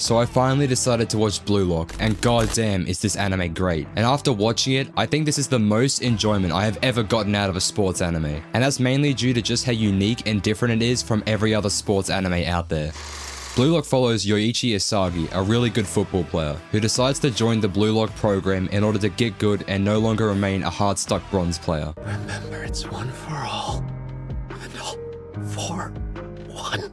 So I finally decided to watch Blue Lock, and goddamn is this anime great. And after watching it, I think this is the most enjoyment I have ever gotten out of a sports anime. And that's mainly due to just how unique and different it is from every other sports anime out there. Blue Lock follows Yoichi Isagi, a really good football player, who decides to join the Blue Lock program in order to get good and no longer remain a hard-stuck bronze player. Remember, it's one for all, and all for one.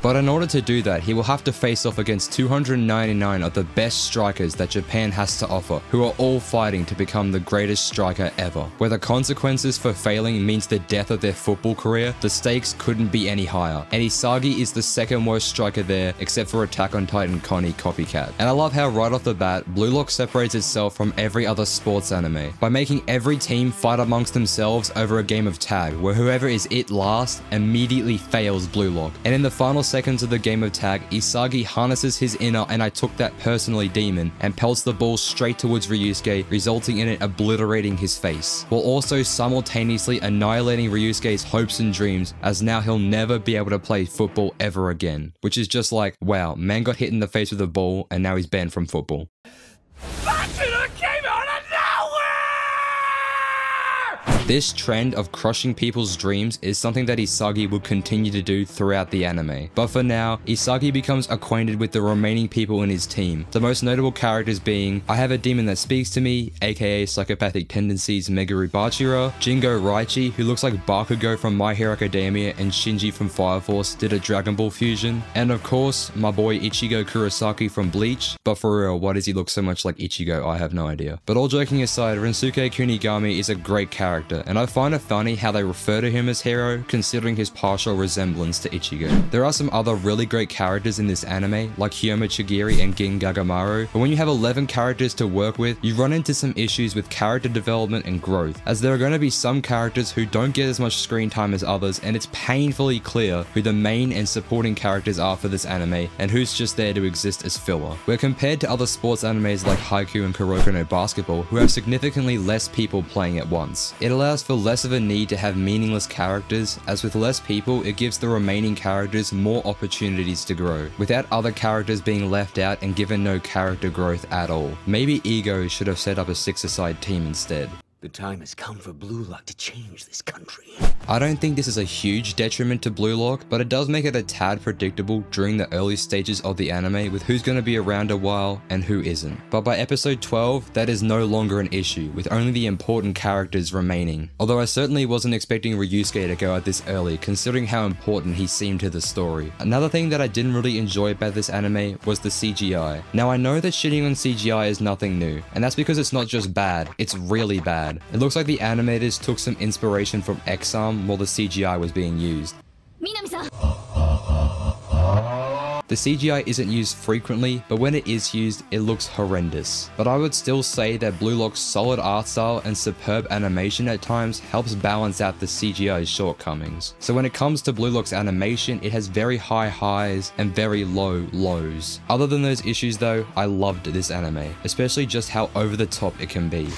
But in order to do that, he will have to face off against 299 of the best strikers that Japan has to offer, who are all fighting to become the greatest striker ever. Where the consequences for failing means the death of their football career, the stakes couldn't be any higher. And Isagi is the second worst striker there, except for Attack on Titan Connie Copycat. And I love how right off the bat, Blue Lock separates itself from every other sports anime by making every team fight amongst themselves over a game of tag, where whoever is it last immediately fails Blue Lock. And in the final seconds of the game of tag, Isagi harnesses his inner and I took that personally demon and pelts the ball straight towards Ryusuke, resulting in it obliterating his face, while also simultaneously annihilating Ryusuke's hopes and dreams as now he'll never be able to play football ever again. Which is just like, wow, man got hit in the face with a ball and now he's banned from football. This trend of crushing people's dreams is something that Isagi would continue to do throughout the anime. But for now, Isagi becomes acquainted with the remaining people in his team. The most notable characters being, I have a demon that speaks to me, aka psychopathic tendencies Meguru Bachira, Jingo Raichi, who looks like Bakugo from My Hero Academia and Shinji from Fire Force did a Dragon Ball fusion, and of course, my boy Ichigo Kurosaki from Bleach, but for real, why does he look so much like Ichigo? I have no idea. But all joking aside, Rensuke Kunigami is a great character, and I find it funny how they refer to him as Hero, considering his partial resemblance to Ichigo. There are some other really great characters in this anime, like Hyoma Chigiri and Gin Gagamaru, but when you have 11 characters to work with, you run into some issues with character development and growth, as there are going to be some characters who don't get as much screen time as others, and it's painfully clear who the main and supporting characters are for this anime, and who's just there to exist as filler. Where compared to other sports animes like Haikyuu and Kuroko no Basketball, who have significantly less people playing at once. It allows for less of a need to have meaningless characters, as with less people, it gives the remaining characters more opportunities to grow, without other characters being left out and given no character growth at all. Maybe Ego should have set up a six-a-side team instead. The time has come for Blue Lock to change this country. I don't think this is a huge detriment to Blue Lock, but it does make it a tad predictable during the early stages of the anime with who's going to be around a while and who isn't. But by episode 12, that is no longer an issue, with only the important characters remaining. Although I certainly wasn't expecting Ryusuke to go out this early, considering how important he seemed to the story. Another thing that I didn't really enjoy about this anime was the CGI. Now I know that shitting on CGI is nothing new, and that's because it's not just bad, it's really bad. It looks like the animators took some inspiration from Ex-Arm while the CGI was being used. The CGI isn't used frequently, but when it is used, it looks horrendous. But I would still say that Blue Lock's solid art style and superb animation at times helps balance out the CGI's shortcomings. So when it comes to Blue Lock's animation, it has very high highs and very low lows. Other than those issues though, I loved this anime, especially just how over the top it can be.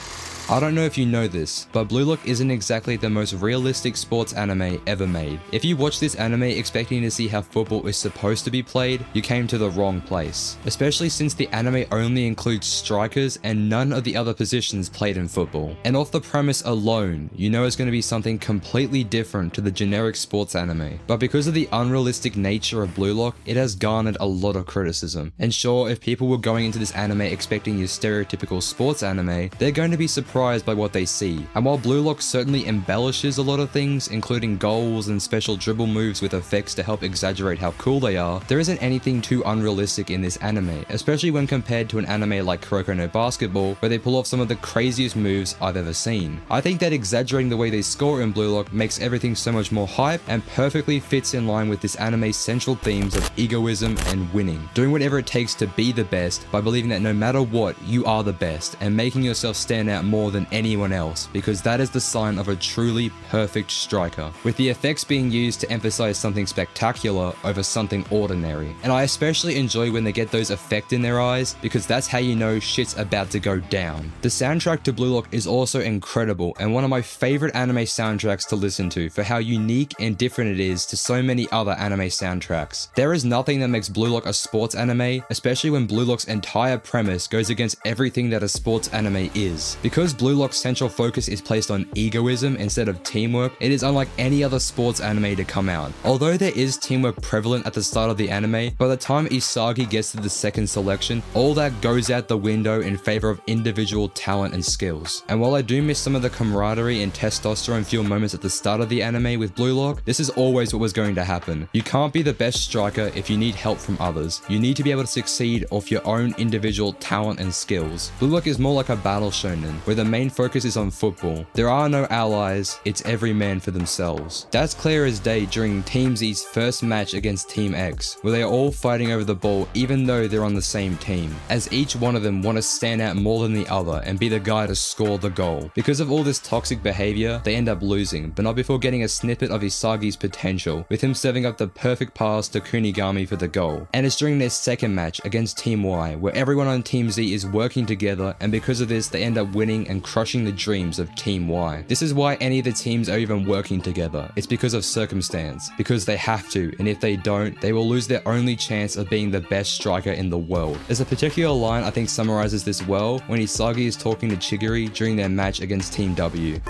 I don't know if you know this, but Blue Lock isn't exactly the most realistic sports anime ever made. If you watch this anime expecting to see how football is supposed to be played, you came to the wrong place. Especially since the anime only includes strikers and none of the other positions played in football. And off the premise alone, you know it's going to be something completely different to the generic sports anime. But because of the unrealistic nature of Blue Lock, it has garnered a lot of criticism. And sure, if people were going into this anime expecting your stereotypical sports anime, they're going to be surprised by what they see. And while Blue Lock certainly embellishes a lot of things, including goals and special dribble moves with effects to help exaggerate how cool they are, there isn't anything too unrealistic in this anime, especially when compared to an anime like Kuroko no Basketball, where they pull off some of the craziest moves I've ever seen. I think that exaggerating the way they score in Blue Lock makes everything so much more hype and perfectly fits in line with this anime's central themes of egoism and winning. Doing whatever it takes to be the best by believing that no matter what, you are the best and making yourself stand out more more than anyone else because that is the sign of a truly perfect striker, with the effects being used to emphasize something spectacular over something ordinary. And I especially enjoy when they get those effect in their eyes because that's how you know shit's about to go down. The soundtrack to Blue Lock is also incredible and one of my favorite anime soundtracks to listen to for how unique and different it is to so many other anime soundtracks. There is nothing that makes Blue Lock a sports anime, especially when Blue Lock's entire premise goes against everything that a sports anime is. Because Blue Lock's central focus is placed on egoism instead of teamwork, it is unlike any other sports anime to come out. Although there is teamwork prevalent at the start of the anime, by the time Isagi gets to the second selection, all that goes out the window in favor of individual talent and skills. And while I do miss some of the camaraderie and testosterone fuel moments at the start of the anime with Blue Lock, this is always what was going to happen. You can't be the best striker if you need help from others. You need to be able to succeed off your own individual talent and skills. Blue Lock is more like a battle shonen, where the main focus is on football. There are no allies, it's every man for themselves. That's clear as day during Team Z's first match against Team X, where they are all fighting over the ball even though they're on the same team, as each one of them want to stand out more than the other and be the guy to score the goal. Because of all this toxic behavior, they end up losing, but not before getting a snippet of Isagi's potential, with him serving up the perfect pass to Kunigami for the goal. And it's during their second match against Team Y, where everyone on Team Z is working together, and because of this, they end up winning and crushing the dreams of Team Y. This is why any of the teams are even working together. It's because of circumstance, because they have to, and if they don't, they will lose their only chance of being the best striker in the world. There's a particular line I think summarizes this well when Isagi is talking to Chigiri during their match against Team W.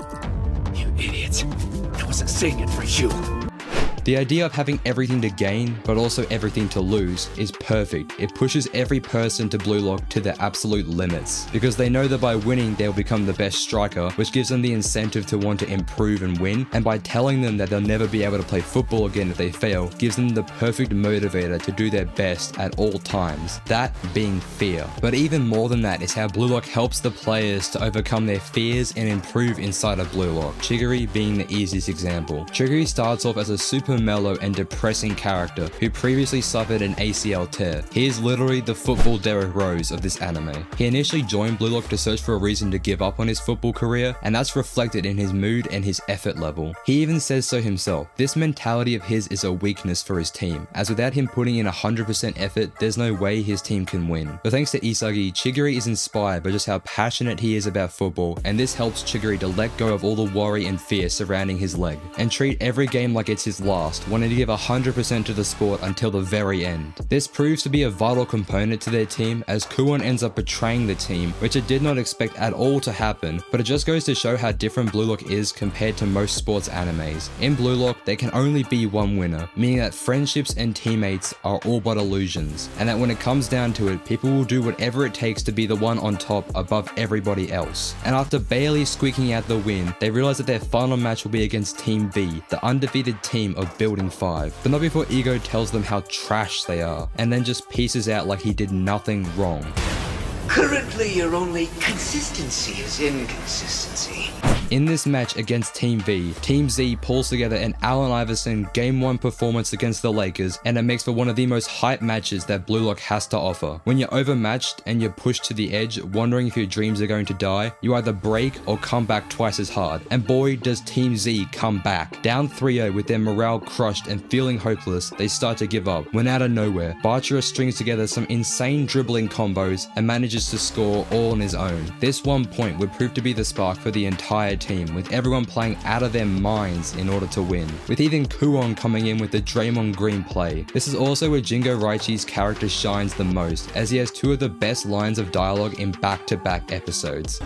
You idiot. I wasn't saying it for you. The idea of having everything to gain, but also everything to lose, is perfect. It pushes every person to Blue Lock to their absolute limits, because they know that by winning they'll become the best striker, which gives them the incentive to want to improve and win, and by telling them that they'll never be able to play football again if they fail, gives them the perfect motivator to do their best at all times, that being fear. But even more than that is how Blue Lock helps the players to overcome their fears and improve inside of Blue Lock, Chigiri being the easiest example. Chigiri starts off as a super mellow and depressing character who previously suffered an ACL tear. He is literally the football Derrick Rose of this anime. He initially joined Blue Lock to search for a reason to give up on his football career, and that's reflected in his mood and his effort level. He even says so himself. This mentality of his is a weakness for his team, as without him putting in 100% effort, there's no way his team can win. But thanks to Isagi, Chigiri is inspired by just how passionate he is about football, and this helps Chigiri to let go of all the worry and fear surrounding his leg, and treat every game like it's his last, wanting to give 100% to the sport until the very end. This proves to be a vital component to their team, as Kuon ends up betraying the team, which it did not expect at all to happen, but it just goes to show how different Blue Lock is compared to most sports animes. In Blue Lock, there can only be one winner, meaning that friendships and teammates are all but illusions, and that when it comes down to it, people will do whatever it takes to be the one on top above everybody else. And after barely squeaking out the win, they realize that their final match will be against Team V, the undefeated team of Building 5, but not before Ego tells them how trash they are, and then just pieces out like he did nothing wrong. Currently, your only consistency is inconsistency. In this match against Team V, Team Z pulls together an Allen Iverson Game 1 performance against the Lakers, and it makes for one of the most hype matches that Blue Lock has to offer. When you're overmatched and you're pushed to the edge, wondering if your dreams are going to die, you either break or come back twice as hard. And boy, does Team Z come back. Down 3-0 with their morale crushed and feeling hopeless, they start to give up. When out of nowhere, Bachira strings together some insane dribbling combos and manages to score all on his own. This one point would prove to be the spark for the entire team, with everyone playing out of their minds in order to win. With even Kuon coming in with the Draymond Green play. This is also where Jingo Raichi's character shines the most, as he has two of the best lines of dialogue in back-to-back episodes.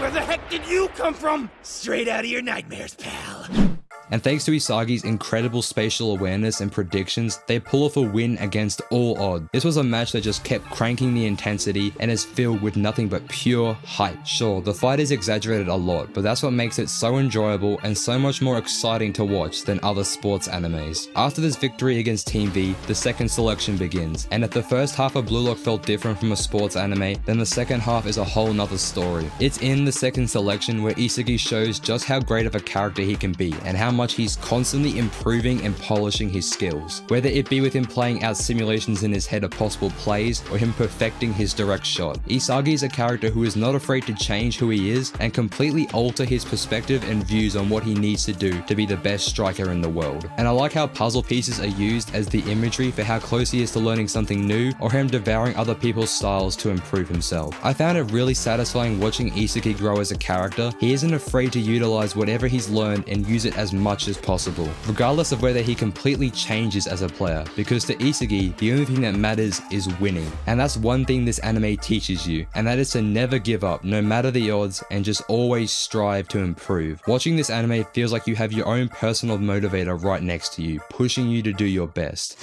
Where the heck did you come from? Straight out of your nightmares, pal. And thanks to Isagi's incredible spatial awareness and predictions, they pull off a win against all odds. This was a match that just kept cranking the intensity and is filled with nothing but pure hype. Sure, the fight is exaggerated a lot, but that's what makes it so enjoyable and so much more exciting to watch than other sports animes. After this victory against Team V, the second selection begins, and if the first half of Blue Lock felt different from a sports anime, then the second half is a whole nother story. It's in the second selection where Isagi shows just how great of a character he can be and how much he's constantly improving and polishing his skills, whether it be with him playing out simulations in his head of possible plays or him perfecting his direct shot. Isagi is a character who is not afraid to change who he is and completely alter his perspective and views on what he needs to do to be the best striker in the world. And I like how puzzle pieces are used as the imagery for how close he is to learning something new or him devouring other people's styles to improve himself. I found it really satisfying watching Isagi grow as a character. He isn't afraid to utilize whatever he's learned and use it as much as possible, regardless of whether he completely changes as a player, because to Isagi, the only thing that matters is winning. And that's one thing this anime teaches you, and that is to never give up, no matter the odds, and just always strive to improve. Watching this anime feels like you have your own personal motivator right next to you, pushing you to do your best.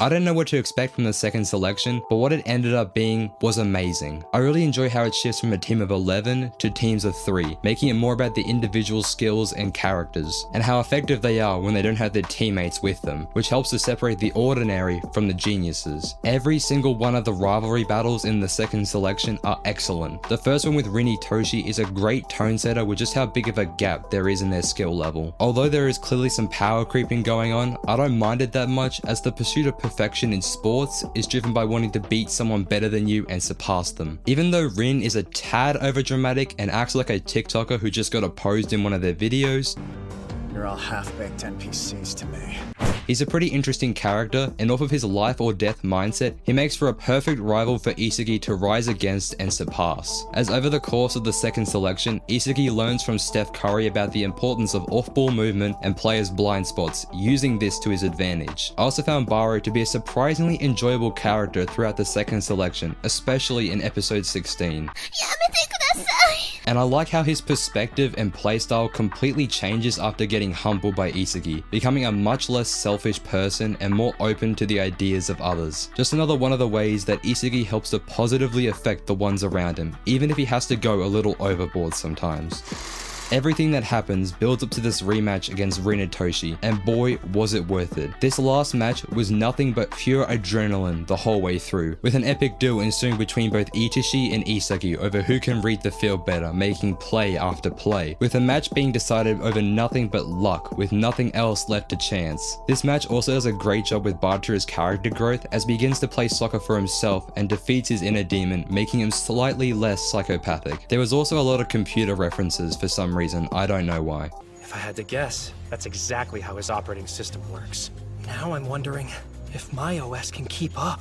I don't know what to expect from the second selection, but what it ended up being was amazing. I really enjoy how it shifts from a team of 11 to teams of 3, making it more about the individual skills and characters, and how effective they are when they don't have their teammates with them, which helps to separate the ordinary from the geniuses. Every single one of the rivalry battles in the second selection are excellent. The first one with Rin Itoshi is a great tone setter with just how big of a gap there is in their skill level. Although there is clearly some power creeping going on, I don't mind it that much as the pursuit of perfection in sports is driven by wanting to beat someone better than you and surpass them. Even though Rin is a tad overdramatic and acts like a TikToker who just got opposed in one of their videos, You're all half-baked NPCs to me. He's a pretty interesting character, and off of his life or death mindset, he makes for a perfect rival for Isagi to rise against and surpass. As over the course of the second selection, Isagi learns from Steph Curry about the importance of off-ball movement and players' blind spots, using this to his advantage. I also found Baro to be a surprisingly enjoyable character throughout the second selection, especially in episode 16. And I like how his perspective and playstyle completely changes after getting humbled by Isagi, becoming a much less selfish person and more open to the ideas of others. Just another one of the ways that Isagi helps to positively affect the ones around him, even if he has to go a little overboard sometimes. Everything that happens builds up to this rematch against Rin Itoshi, and boy was it worth it. This last match was nothing but pure adrenaline the whole way through, with an epic duel ensuing between both Itoshi and Isagi over who can read the field better, making play after play, with the match being decided over nothing but luck, with nothing else left to chance. This match also does a great job with Bachira's character growth as he begins to play soccer for himself and defeats his inner demon, making him slightly less psychopathic. There was also a lot of computer references for some reason, I don't know why. If I had to guess, that's exactly how his operating system works. Now I'm wondering if my OS can keep up.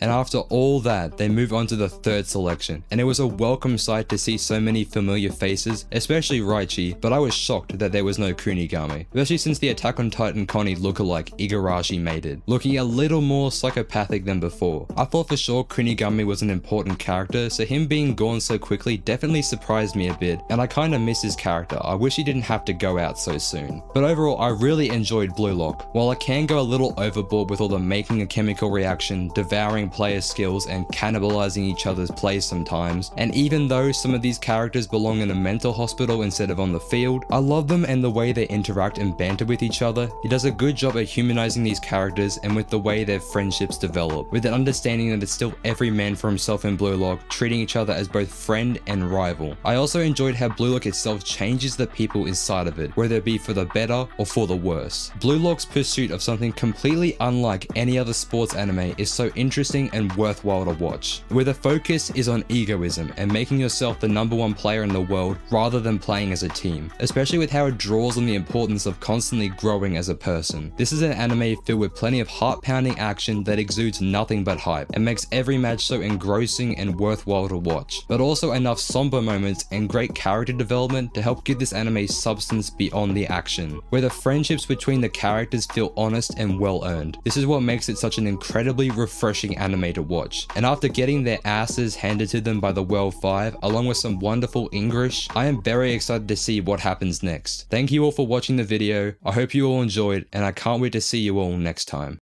And after all that, they move on to the third selection, and it was a welcome sight to see so many familiar faces, especially Raichi, but I was shocked that there was no Kunigami, especially since the Attack on Titan Connie lookalike Igarashi made it, looking a little more psychopathic than before. I thought for sure Kunigami was an important character, so him being gone so quickly definitely surprised me a bit, and I kinda miss his character, I wish he didn't have to go out so soon. But overall, I really enjoyed Blue Lock. While I can go a little overboard with all the making a chemical reaction, devouring player skills and cannibalizing each other's plays sometimes. And even though some of these characters belong in a mental hospital instead of on the field, I love them and the way they interact and banter with each other. It does a good job at humanizing these characters and with the way their friendships develop, with an understanding that it's still every man for himself in Blue Lock, treating each other as both friend and rival. I also enjoyed how Blue Lock itself changes the people inside of it, whether it be for the better or for the worse. Blue Lock's pursuit of something completely unlike any other sports anime is so interesting and worthwhile to watch, where the focus is on egoism and making yourself the number one player in the world rather than playing as a team, especially with how it draws on the importance of constantly growing as a person. This is an anime filled with plenty of heart pounding action that exudes nothing but hype and makes every match so engrossing and worthwhile to watch, but also enough somber moments and great character development to help give this anime substance beyond the action, where the friendships between the characters feel honest and well earned. This is what makes it such an incredibly refreshing anime to watch. And after getting their asses handed to them by the World 5, along with some wonderful English, I am very excited to see what happens next. Thank you all for watching the video, I hope you all enjoyed, and I can't wait to see you all next time.